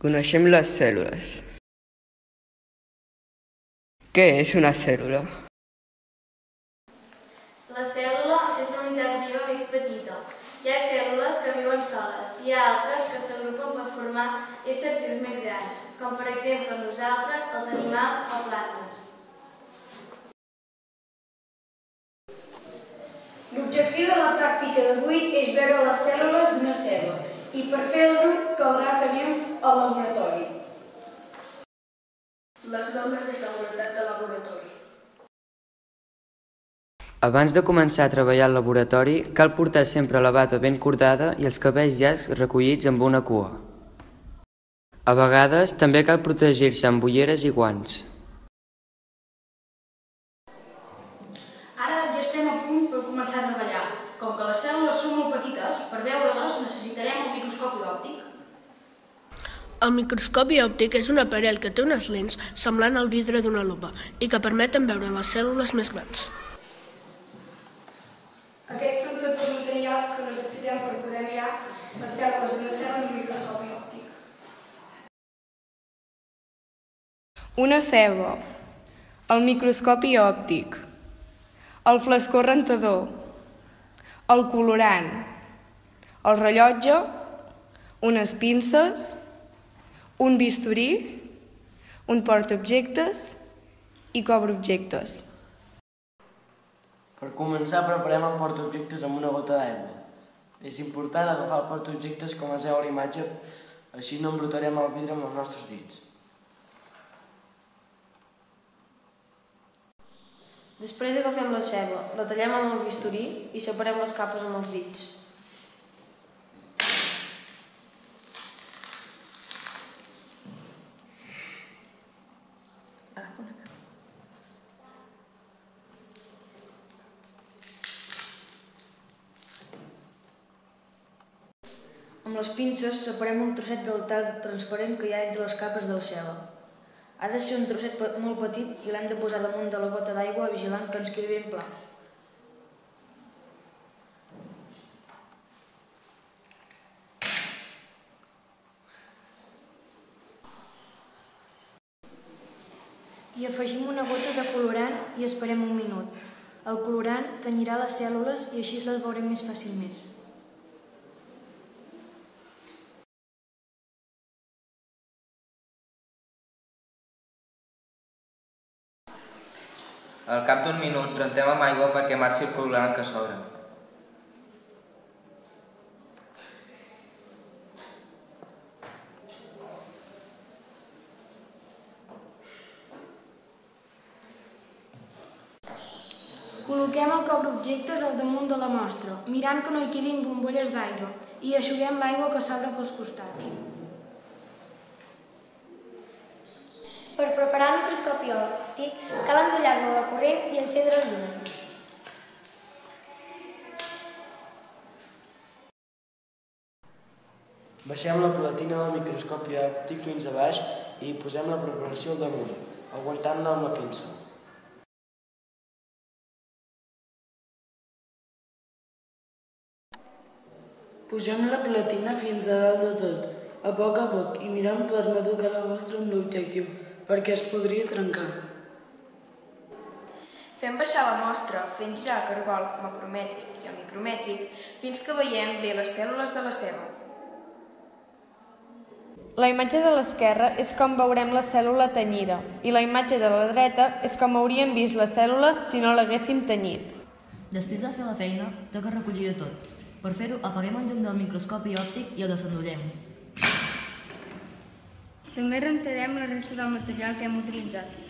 Coneixem les cèl·lules. Què és una cèl·lula? La cèl·lula és la unitat viva més petita. Hi ha cèl·lules que viuen soles i hi ha altres que s'agrupen per formar éssers vius més grans, com per exemple nosaltres, els animals o plantes. L'objectiu de la pràctica d'avui és veure les cèl·lules d'una cèl·lula i per fer-ho caldrà que anem al laboratori. Les normes de seguretat de laboratori. Abans de començar a treballar al laboratori, cal portar sempre la bata ben cordada i els cabells llargs recollits amb una cua. A vegades també cal protegir-se amb ulleres i guants. Ara ja estem a punt per començar a treballar. Com que les cèl·lules són molt petites, per veure-les necessitarem un microscopi òptic. El microscopi òptic és un aparell que té unes lents semblant al vidre d'una lupa i que permeten veure les cèl·lules més grans. Aquests són tots els materials que necessitem per poder mirar les cèl·lules d'una cèl·lula en un microscopi òptic. Una ceba, el microscopi òptic, el flascó rentador, el colorant, el rellotge, unes pinces, un bisturí, un portaobjectes i cobreobjectes. Per començar, preparem el portaobjectes amb una gota d'aigua. És important agafar el portaobjectes com es veu a la imatge, així no embrutarem el vidre amb els nostres dits. Després agafem la ceba, la tallem amb el bisturí i separem les capes amb els dits. Amb les pinces separem un trosset del talc transparent que hi ha entre les capes de la ceba. Ha de ser un trosset molt petit i l'hem de posar damunt de la gota d'aigua vigilant que ens quedi ben pla. Hi afegim una gota de colorant i esperem un minut. El colorant tenyirà les cèl·lules i així les veurem més fàcilment. Al cap d'un minut rentem amb aigua perquè marxi el colorant que sobra. Col·loquem el cobreobjectes al damunt de la mostra, mirant que no hi quedin bombolles d'aire, i aixuguem l'aigua que s'obre pels costats. Per preparar el microscopi òptic cal endollar-lo a la corrent i encendre el llum. Baixem la platina del microscopi òptic fins a baix i posem la preparació al damunt, aguantant-la amb la pinça. Pugem la platina fins a dalt de tot, a poc a poc, i mirem per no tocar la mostra amb l'objectiu, perquè es podria trencar. Fem baixar la mostra fent girar el cargol macromètric i el micromètric fins que veiem bé les cèl·lules de la ceba. La imatge de l'esquerra és com veurem la cèl·lula tenyida i la imatge de la dreta és com hauríem vist la cèl·lula si no l'haguéssim tenyit. Després de fer la feina, toca recollir-ho tot. Per fer-ho, apaguem el llum del microscopi òptic i el desendollem. També rentarem la resta del material que hem utilitzat.